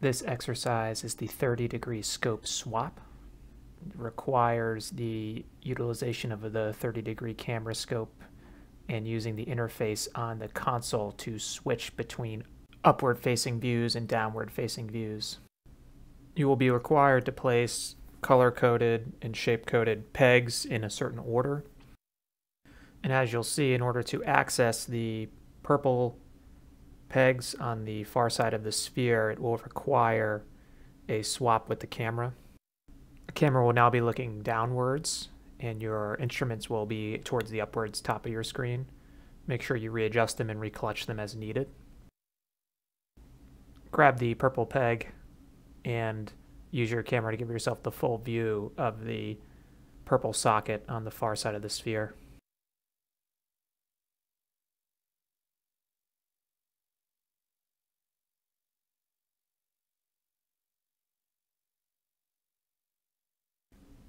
This exercise is the 30 degree scope swap. It requires the utilization of the 30 degree camera scope and using the interface on the console to switch between upward facing views and downward facing views. You will be required to place color coded and shape coded pegs in a certain order. And as you'll see, in order to access the purple pegs on the far side of the sphere, it will require a swap with the camera. The camera will now be looking downwards and your instruments will be towards the upwards top of your screen. Make sure you readjust them and reclutch them as needed. Grab the purple peg and use your camera to give yourself the full view of the purple socket on the far side of the sphere.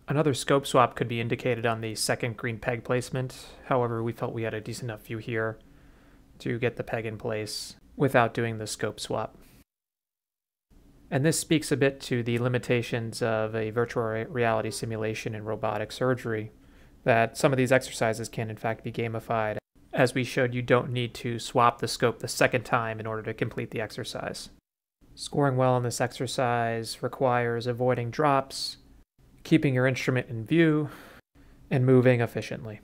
Another scope swap could be indicated on the second green peg placement. However, we felt we had a decent enough view here to get the peg in place without doing the scope swap. And this speaks a bit to the limitations of a virtual reality simulation in robotic surgery, that some of these exercises can in fact be gamified. As we showed, you don't need to swap the scope the second time in order to complete the exercise. Scoring well on this exercise requires avoiding drops, keeping your instrument in view, and moving efficiently.